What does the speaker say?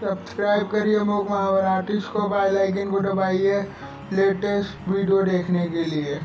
Subscribe करिए मुख महावर आर्टिस्ट को, बाय लाइकिन को दबाइए लेटेस्ट वीडियो देखने के लिए।